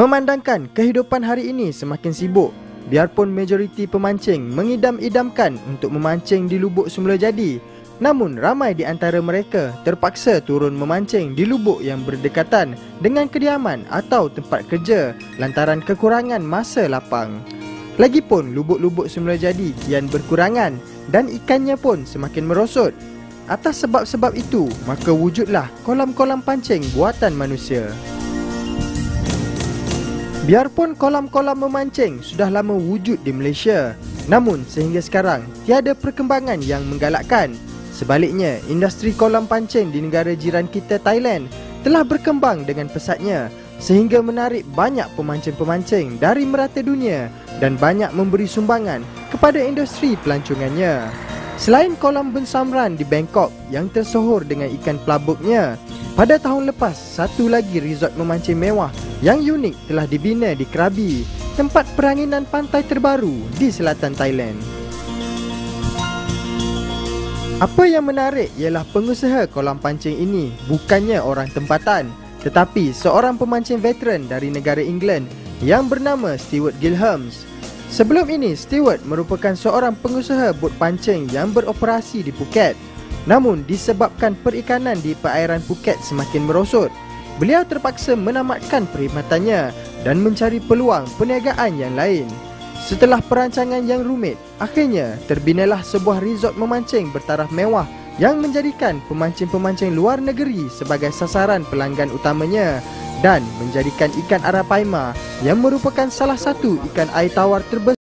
Memandangkan kehidupan hari ini semakin sibuk, biarpun majoriti pemancing mengidam-idamkan untuk memancing di lubuk semula jadi, namun ramai di antara mereka terpaksa turun memancing di lubuk yang berdekatan dengan kediaman atau tempat kerja lantaran kekurangan masa lapang. Lagipun lubuk-lubuk semula jadi kian berkurangan dan ikannya pun semakin merosot. Atas sebab-sebab itu, maka wujudlah kolam-kolam pancing buatan manusia. Biarpun kolam-kolam memancing sudah lama wujud di Malaysia, namun sehingga sekarang tiada perkembangan yang menggalakkan. Sebaliknya, industri kolam pancing di negara jiran kita Thailand telah berkembang dengan pesatnya sehingga menarik banyak pemancing-pemancing dari merata dunia dan banyak memberi sumbangan kepada industri pelancongannya. Selain kolam Bensamran di Bangkok yang tersohor dengan ikan pelabuknya, pada tahun lepas satu lagi resort memancing mewah yang unik telah dibina di Krabi, tempat peranginan pantai terbaru di selatan Thailand. Apa yang menarik ialah pengusaha kolam pancing ini bukannya orang tempatan tetapi seorang pemancing veteran dari negara England yang bernama Stewart Gilhams. Sebelum ini, Stewart merupakan seorang pengusaha bot pancing yang beroperasi di Phuket. Namun disebabkan perikanan di perairan Phuket semakin merosot, beliau terpaksa menamatkan perkhidmatannya dan mencari peluang perniagaan yang lain. Setelah perancangan yang rumit, akhirnya terbinalah sebuah resort memancing bertaraf mewah yang menjadikan pemancing-pemancing luar negeri sebagai sasaran pelanggan utamanya dan menjadikan ikan arapaima yang merupakan salah satu ikan air tawar terbesar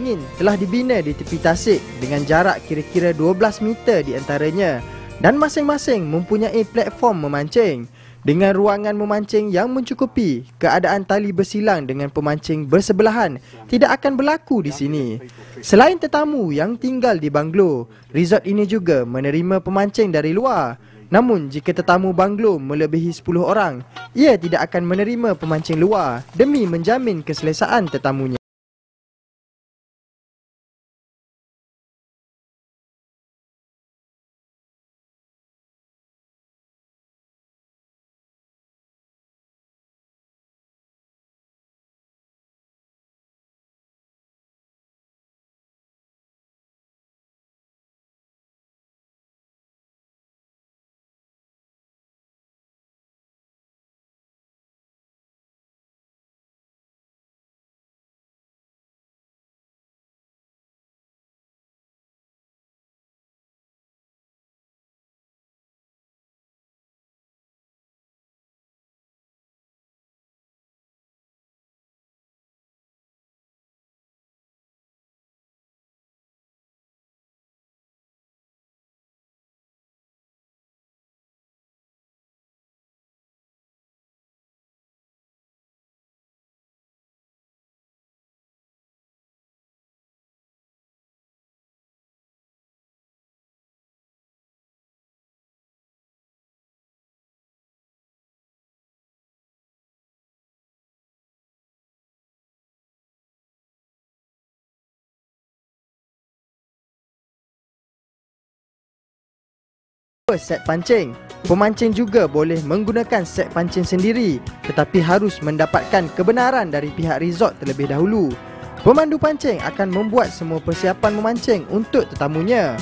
dingin telah dibina di tepi tasik dengan jarak kira-kira 12 meter di antaranya. Dan masing-masing mempunyai platform memancing dengan ruangan memancing yang mencukupi keadaan tali bersilang dengan pemancing bersebelahan tidak akan berlaku di sini. Selain tetamu yang tinggal di banglo resort ini juga menerima pemancing dari luar. Namun jika tetamu banglo melebihi 10 orang ia tidak akan menerima pemancing luar demi menjamin keselesaan tetamunya set pancing. Pemancing juga boleh menggunakan set pancing sendiri tetapi harus mendapatkan kebenaran dari pihak resort terlebih dahulu. Pemandu pancing akan membuat semua persiapan memancing untuk tetamunya.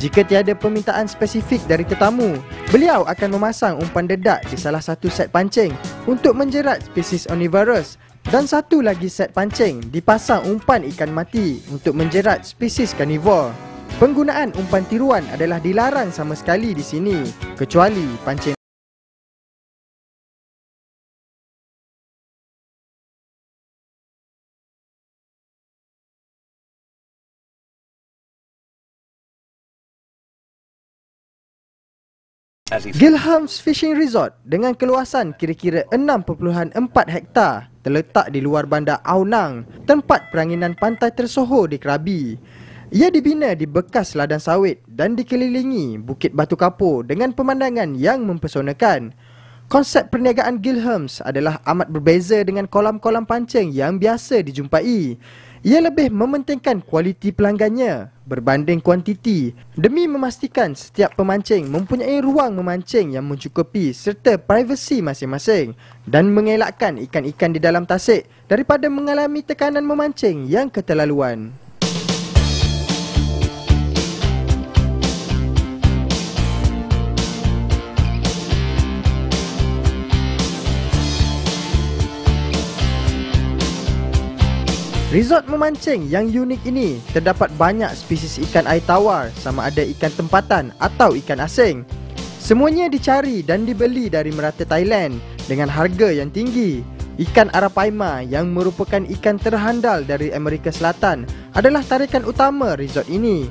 Jika tiada permintaan spesifik dari tetamu, beliau akan memasang umpan dedak di salah satu set pancing untuk menjerat spesies omnivorous dan satu lagi set pancing dipasang umpan ikan mati untuk menjerat spesies carnivore. Penggunaan umpan tiruan adalah dilarang sama sekali di sini kecuali pancing Gilham's Fishing Resort dengan keluasan kira-kira 6.4 hektar terletak di luar bandar Aonang, tempat peranginan pantai tersohor di Krabi. Ia dibina di bekas ladang sawit dan dikelilingi bukit batu kapur dengan pemandangan yang mempesonakan. Konsep perniagaan Gilhams adalah amat berbeza dengan kolam-kolam pancing yang biasa dijumpai. Ia lebih mementingkan kualiti pelanggannya berbanding kuantiti demi memastikan setiap pemancing mempunyai ruang memancing yang mencukupi serta privasi masing-masing dan mengelakkan ikan-ikan di dalam tasik daripada mengalami tekanan memancing yang keterlaluan. Resort memancing yang unik ini terdapat banyak spesies ikan air tawar sama ada ikan tempatan atau ikan asing. Semuanya dicari dan dibeli dari merata Thailand dengan harga yang tinggi. Ikan arapaima yang merupakan ikan terhandal dari Amerika Selatan adalah tarikan utama resort ini.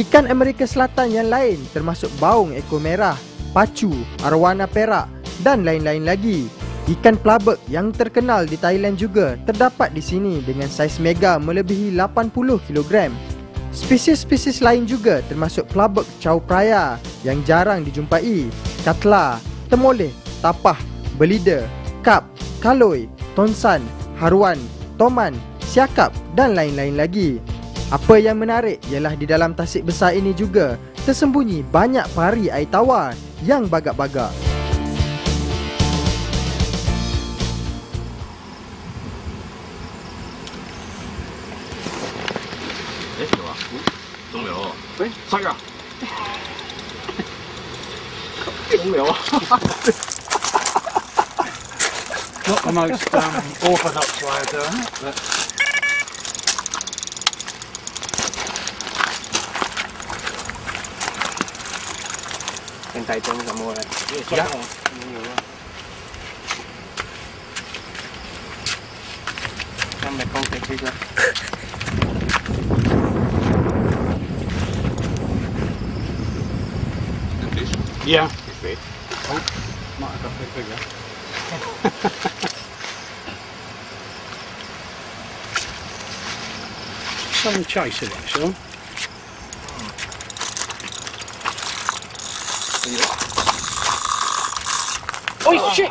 Ikan Amerika Selatan yang lain termasuk baung ekor merah, pacu, arwana perak dan lain-lain lagi. Ikan pelabek yang terkenal di Thailand juga terdapat di sini dengan saiz mega melebihi 80 kg. Spesies-spesies lain juga termasuk pelabek chow praya yang jarang dijumpai, katla, temoleh, tapah, belida, kap, kaloi, tonsan, haruan, toman, siakap dan lain-lain lagi. Apa yang menarik ialah di dalam tasik besar ini juga tersembunyi banyak pari air tawar yang bagak-bagak. 塞啊！好料啊！Not the most um, orthodox way of doing it, but... Trên tay tôi cầm mua này. Dạ. Năm này con kẹt đi rồi. Yeah. It's big. Oh, might have got a bit bigger. Some chasing it, Sean. Oh, oh shit!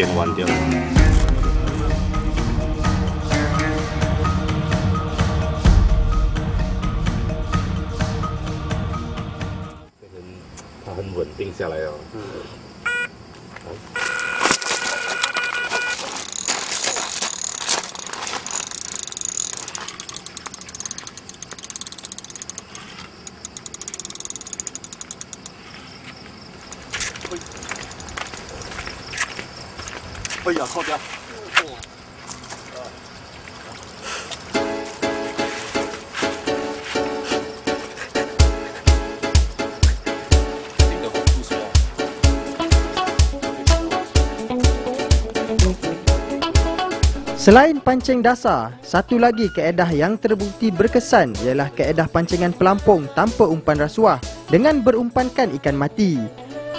给关掉了。！Selain pancing dasar, satu lagi keedah yang terbukti berkesan ialah keedah pancingan pelampung tanpa umpan rasuah dengan berumpankan ikan mati.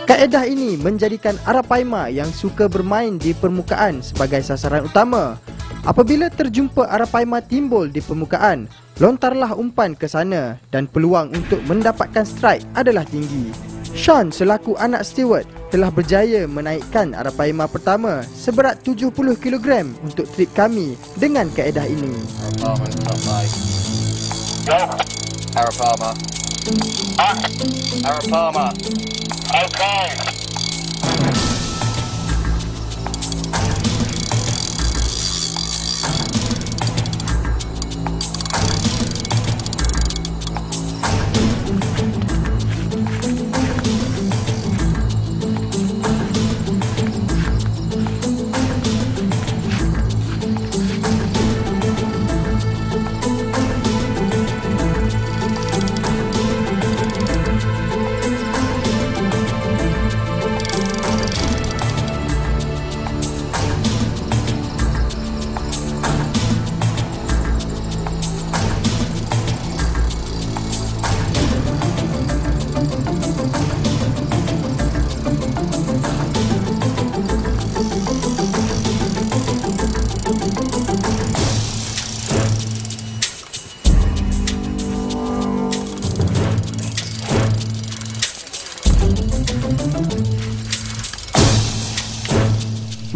Kaedah ini menjadikan arapaima yang suka bermain di permukaan sebagai sasaran utama. Apabila terjumpa arapaima timbul di permukaan, lontarlah umpan ke sana dan peluang untuk mendapatkan strike adalah tinggi. Sean selaku anak steward telah berjaya menaikkan arapaima pertama seberat 70 kg untuk trip kami dengan kaedah ini. Arapama in top five.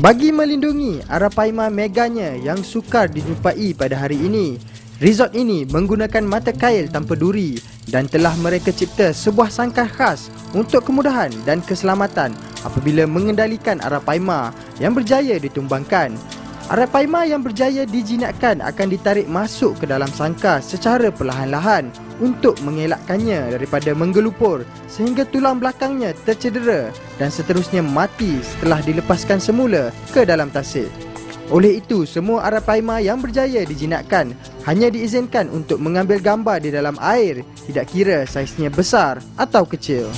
Bagi melindungi Arapaima meganya yang sukar dijumpai pada hari ini, resort ini menggunakan mata kail tanpa duri dan telah mereka cipta sebuah sangkar khas untuk kemudahan dan keselamatan apabila mengendalikan Arapaima yang berjaya ditumbangkan. Arapaima yang berjaya dijinakkan akan ditarik masuk ke dalam sangkar secara perlahan-lahan untuk mengelakkannya daripada menggelupur sehingga tulang belakangnya tercedera dan seterusnya mati setelah dilepaskan semula ke dalam tasik. Oleh itu, semua Arapaima yang berjaya dijinakkan hanya diizinkan untuk mengambil gambar di dalam air, tidak kira saiznya besar atau kecil.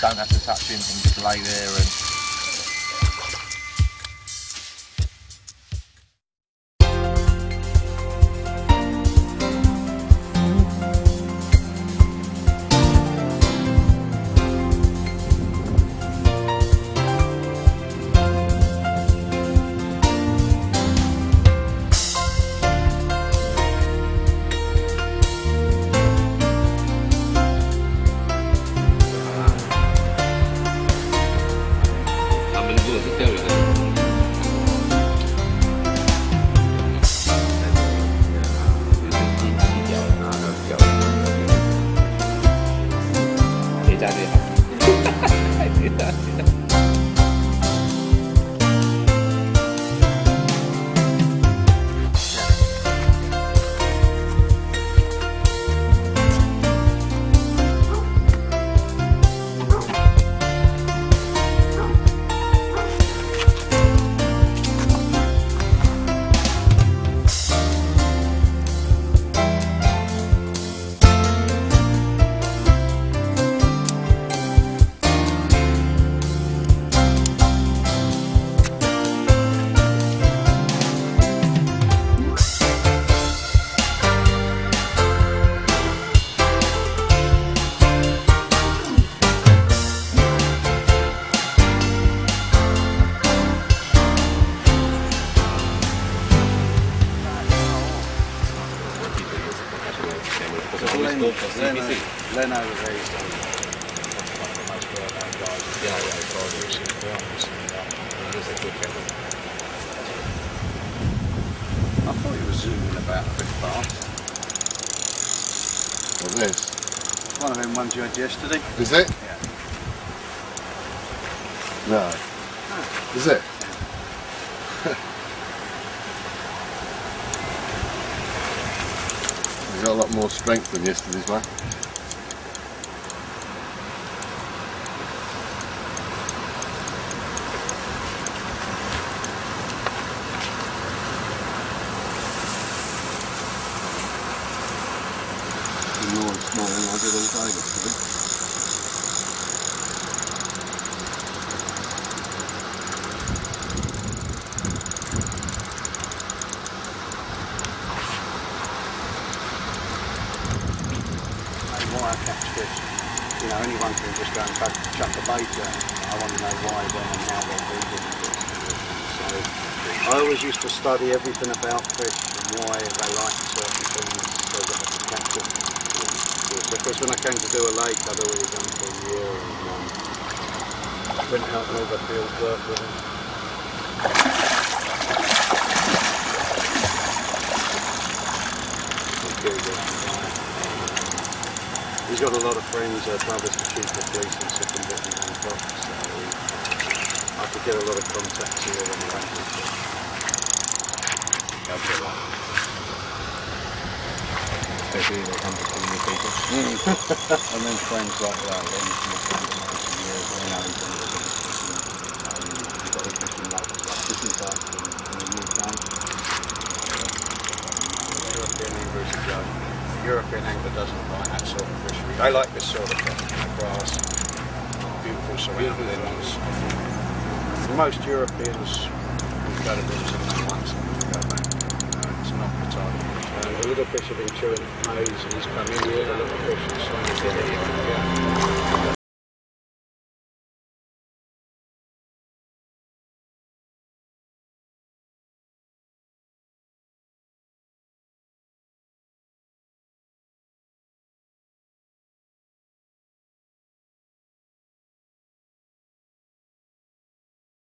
Don't have to touch and just lay there and is well. You know it's more than I did on time yesterday. Always used to study everything about fish and why they like certain things so that I could catch them. Because when I came to do a lake, I'd already done for a year and um, went out and all the field work with them. He's got a lot of friends, uh, brothers and chief of police in Sycamore and Hancock, so I could get a lot of contacts here on see they and then friends like that, then you can in years, they know. Um, you've got a life, European anglers are young. European angler doesn't like that sort of fishery. They like this sort of thing, grass, beautiful surroundings. Most Europeans, we've got to do something once and go back. It's not the target. Uh, the little fish have been chewing nose and he's come in here, the little fish is swimming.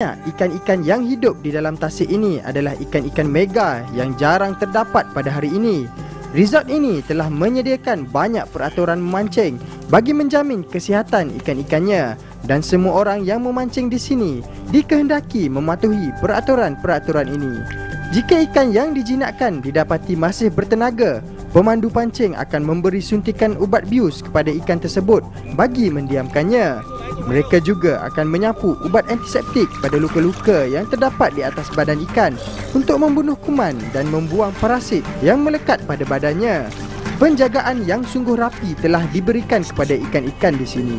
Ikan-ikan yang hidup di dalam tasik ini adalah ikan-ikan mega yang jarang terdapat pada hari ini. Resort ini telah menyediakan banyak peraturan memancing bagi menjamin kesihatan ikan-ikannya dan semua orang yang memancing di sini dikehendaki mematuhi peraturan-peraturan ini. Jika ikan yang dijinakkan didapati masih bertenaga, pemandu pancing akan memberi suntikan ubat bius kepada ikan tersebut bagi mendiamkannya. Mereka juga akan menyapu ubat antiseptik pada luka-luka yang terdapat di atas badan ikan untuk membunuh kuman dan membuang parasit yang melekat pada badannya. Penjagaan yang sungguh rapi telah diberikan kepada ikan-ikan di sini.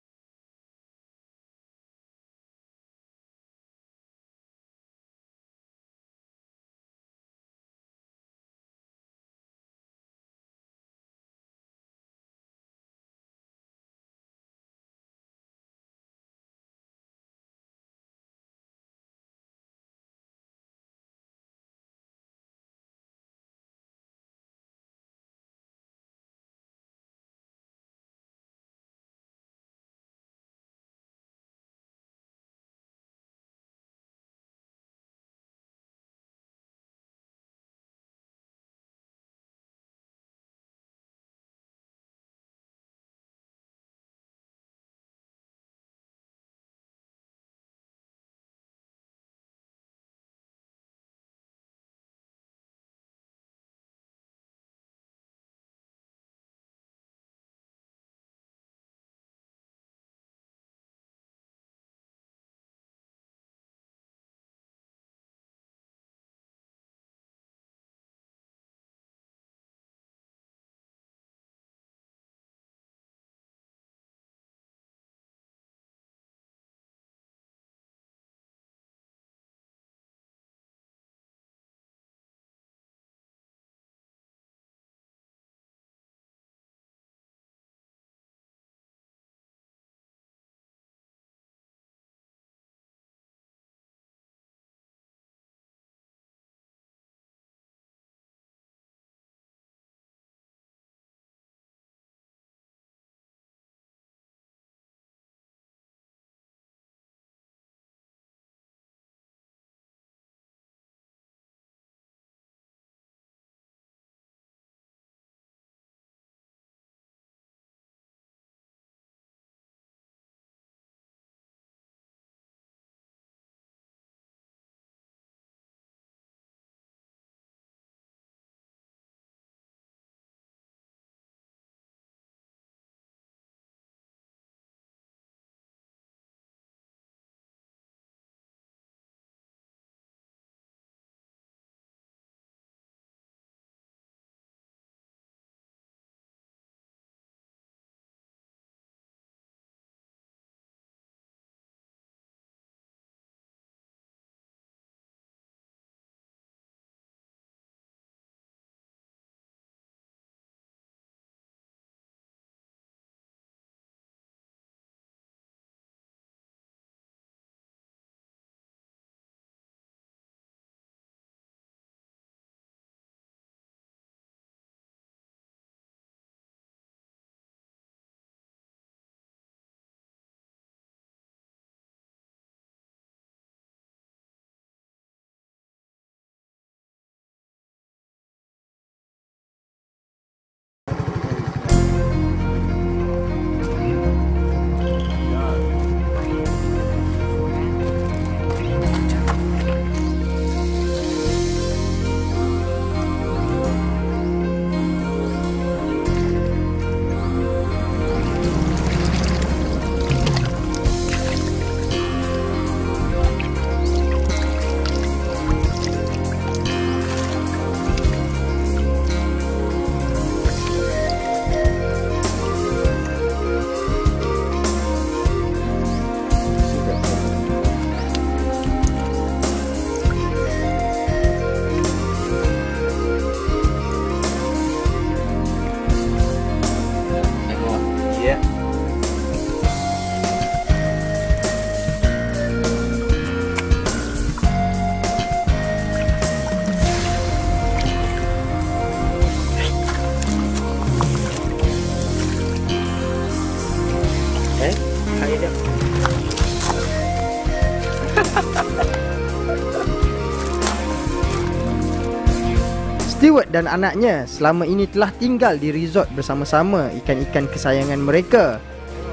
dan anaknya selama ini telah tinggal di resort bersama-sama ikan-ikan kesayangan mereka.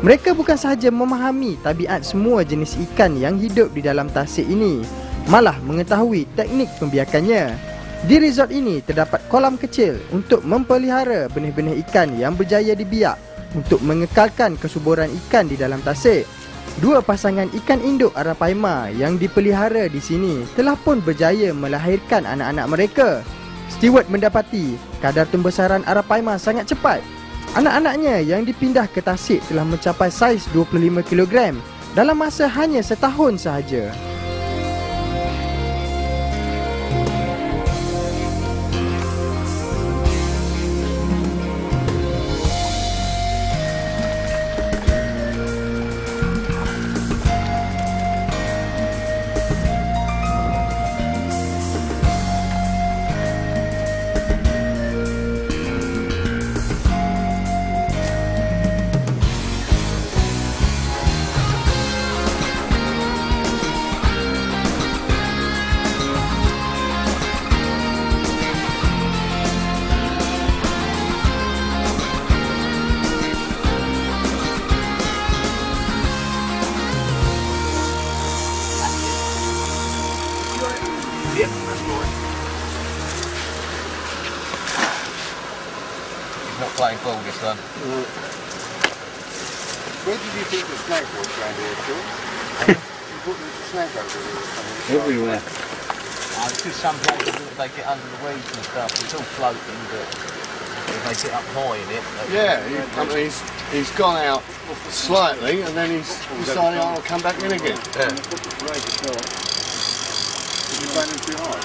Mereka bukan sahaja memahami tabiat semua jenis ikan yang hidup di dalam tasik ini, malah mengetahui teknik pembiakannya. Di resort ini terdapat kolam kecil untuk mempelihara benih-benih ikan yang berjaya dibiak untuk mengekalkan kesuburan ikan di dalam tasik. Dua pasangan ikan induk Arapaima yang dipelihara di sini telah pun berjaya melahirkan anak-anak mereka. Stewart mendapati kadar pembesaran Arapaima sangat cepat Anak-anaknya yang dipindah ke tasik telah mencapai saiz 25 kg dalam masa hanya setahun sahaja. This. Where did you think the snake was around here, Phil? you thought there was a snake over here? Everywhere. Uh, it's just some places that they get under the weeds and stuff. It's all floating, but if they get up high in it, Yeah, he, I mean, he's, he's gone out slightly and then he's decided I'll come back in again. Yeah. Did you find him too hard?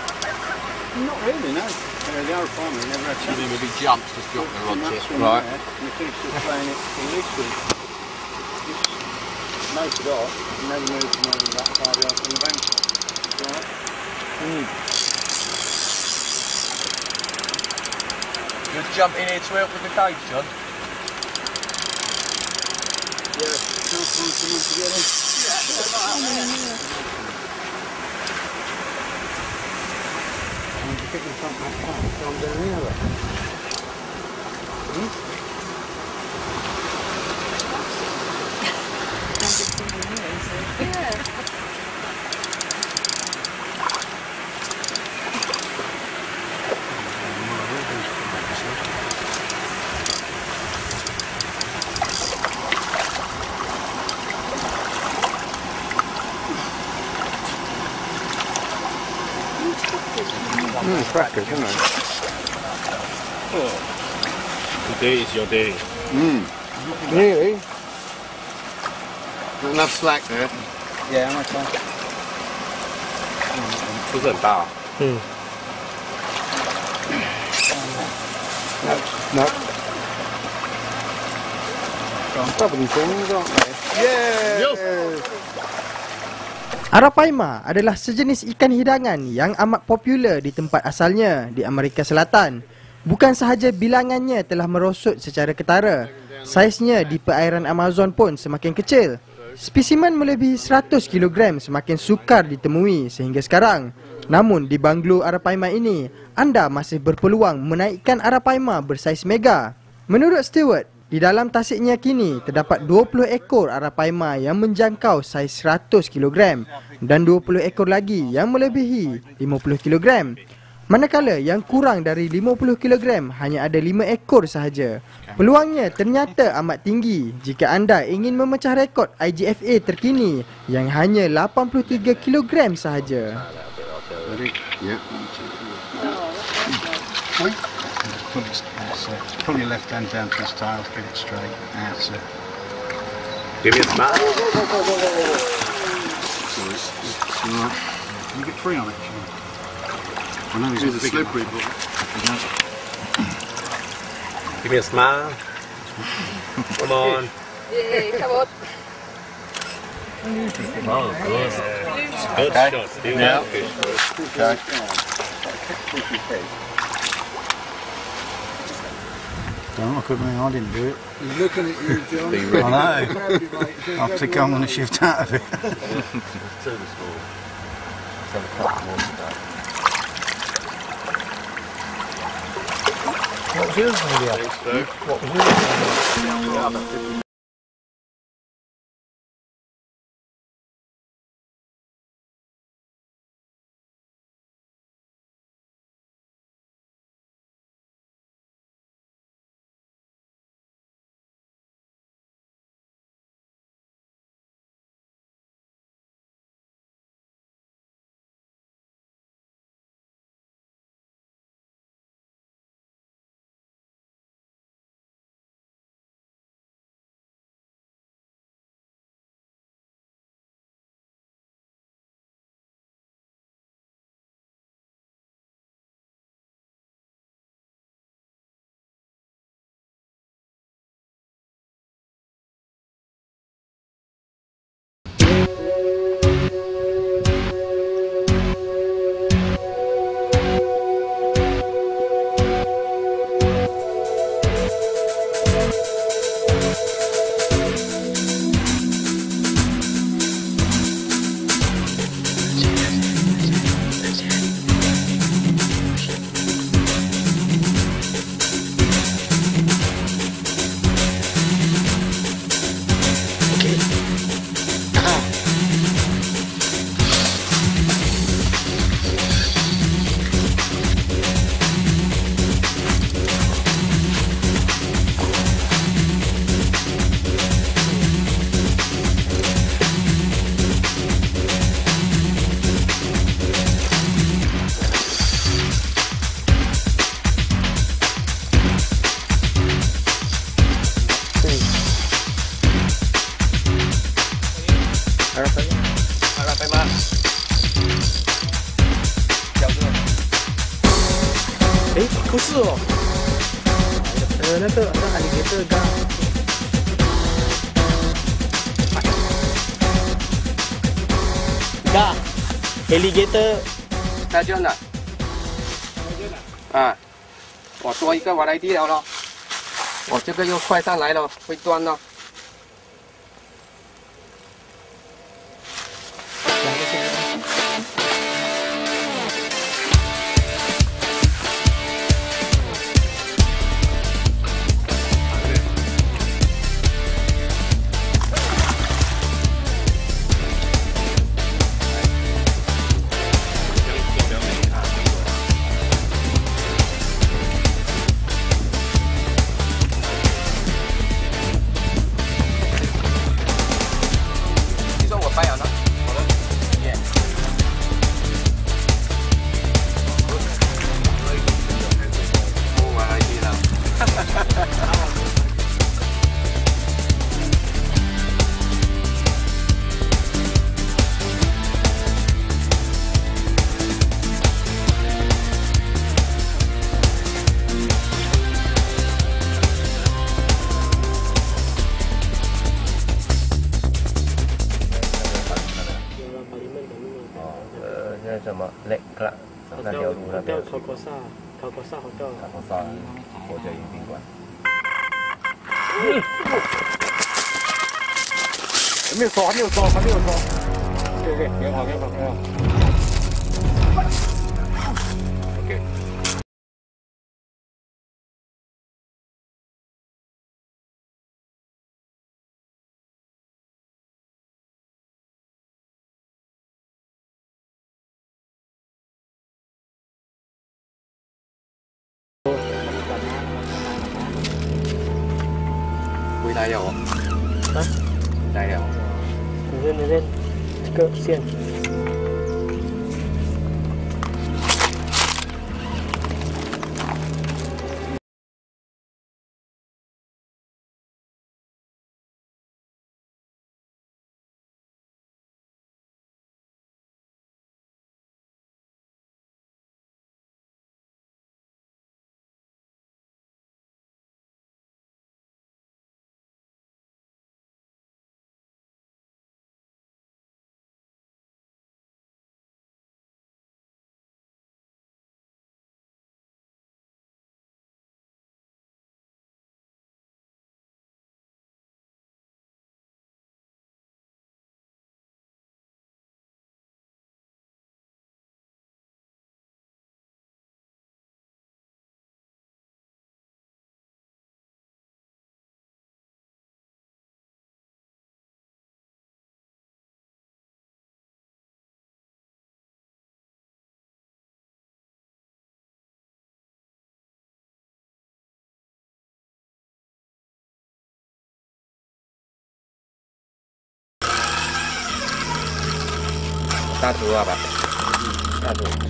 Not really, no. Uh, the other farmer never actually Even if he jumps, just drop the rod tip. Right. there, and he thinks he's playing it in this week. Just note it off, and then move from over that side out on the bank. Right? Just jump in here to help with the cage, John. Yeah, can't find someone to get in. And kicking something like that from the other. Hmm? yeah. crackers, isn't it? Today is your day. Mm. Nearly. Not enough slack there. Yeah, how much time? 不是很大、啊。 No. Probably things, aren't they? Yeah. Arapaima adalah sejenis ikan hidangan yang amat popular di tempat asalnya di Amerika Selatan. Bukan sahaja bilangannya telah merosot secara ketara, saiznya di perairan Amazon pun semakin kecil. Spesimen melebihi 100 kg semakin sukar ditemui sehingga sekarang. Namun di Banglo Arapaima ini, anda masih berpeluang menaikkan Arapaima bersaiz mega. Menurut Stewart, di dalam tasiknya kini terdapat 20 ekor Arapaima yang menjangkau saiz 100 kg dan 20 ekor lagi yang melebihi 50 kg. Manakala yang kurang dari 50 kg hanya ada 5 ekor sahaja. Peluangnya ternyata amat tinggi jika anda ingin memecah rekod IGFA terkini yang hanya 83 kg sahaja. Ready? Yeah. Pull, it, that's, uh, pull your left hand down to this tail, get it straight. That's it. Give me a smile. So it's, it's all right. You get free on it. I know he's He's a big enough. slippery boy. Give me a smile. Come on. Yeah, come on. Oh, good. Good shot. Still Yeah. good. Okay. Don't look at me, I didn't do it. He's looking at you, John. Be ready. I know. I think I'm going to shift out of it. What was yours going to be at? What was yours going to be 别的在这呢？啊，我多一个瓦莱蒂了咯。我这个又快上来了，会断了。路那边有去过。萨，考科萨好掉。卡佛萨国家迎宾馆。还没有走，还没有走，还没有走。对对，别跑，别跑，别跑。 100. 大猪啊吧，大猪。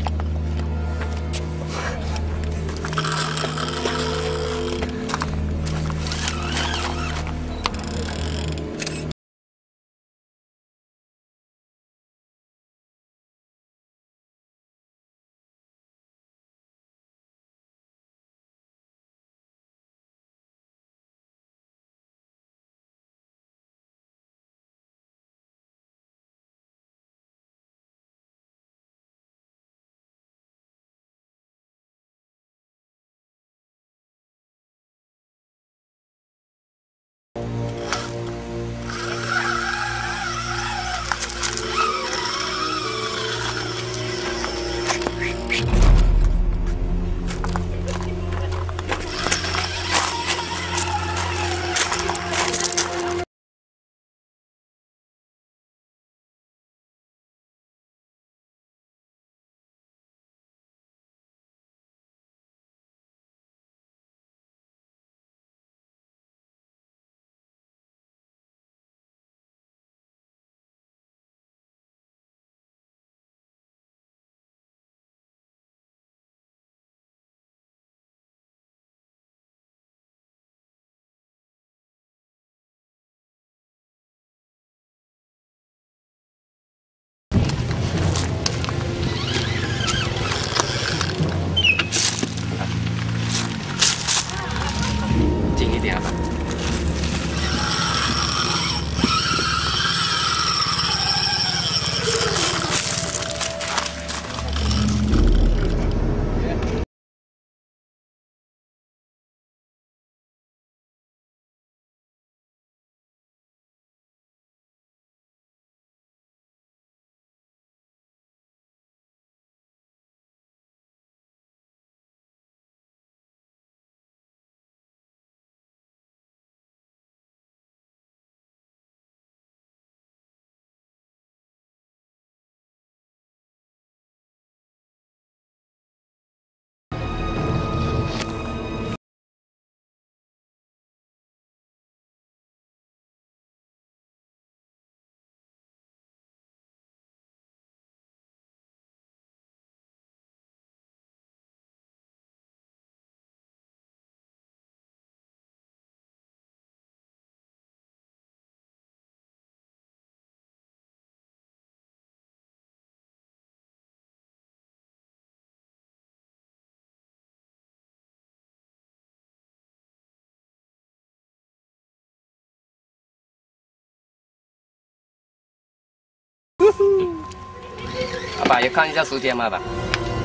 爸也看一下时间嘛吧，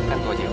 看多久。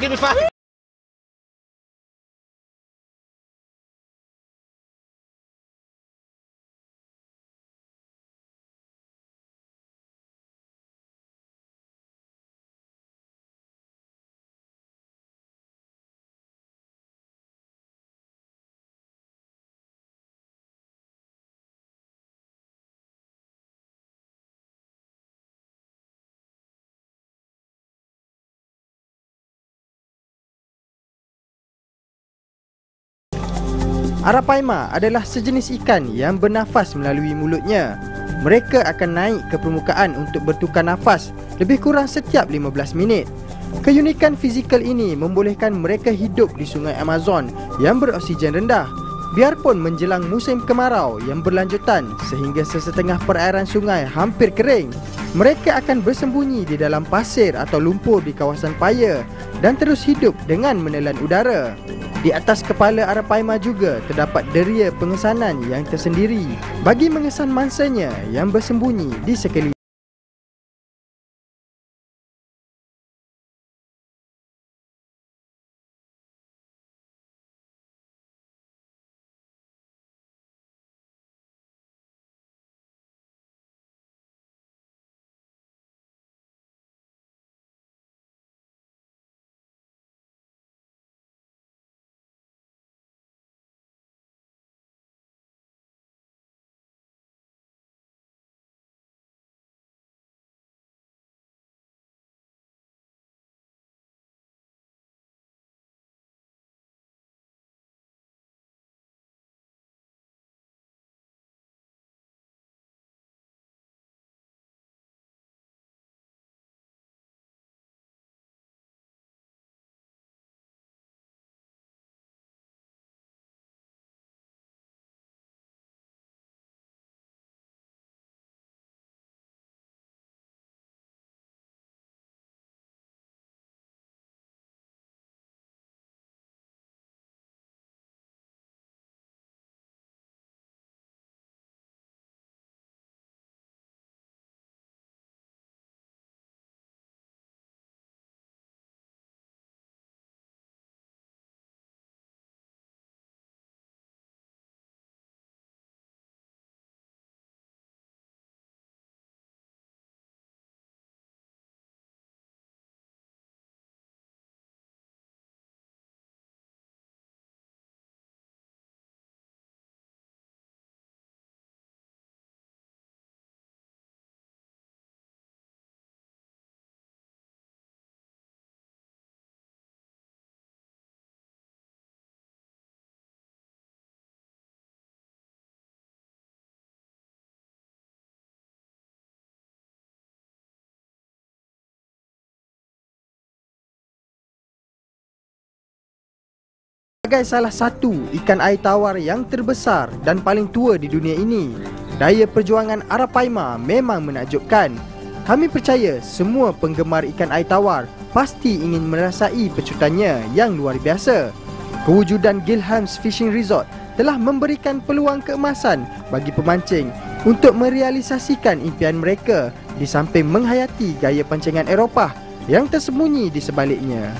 Give me five. Arapaima adalah sejenis ikan yang bernafas melalui mulutnya. Mereka akan naik ke permukaan untuk bertukar nafas lebih kurang setiap 15 minit. Keunikan fizikal ini membolehkan mereka hidup di sungai Amazon yang beroksigen rendah. Biarpun menjelang musim kemarau yang berlanjutan sehingga sesetengah perairan sungai hampir kering, mereka akan bersembunyi di dalam pasir atau lumpur di kawasan paya dan terus hidup dengan menelan udara. Di atas kepala Arapaima juga terdapat deria pengesanan yang tersendiri bagi mengesan mangsanya yang bersembunyi di sekeliling Sebagai salah satu ikan air tawar yang terbesar dan paling tua di dunia ini, daya perjuangan Arapaima memang menakjubkan. Kami percaya semua penggemar ikan air tawar pasti ingin merasai pecutannya yang luar biasa. Kewujudan Gilham's Fishing Resort telah memberikan peluang keemasan bagi pemancing untuk merealisasikan impian mereka di samping menghayati gaya pancingan Eropah yang tersembunyi di sebaliknya.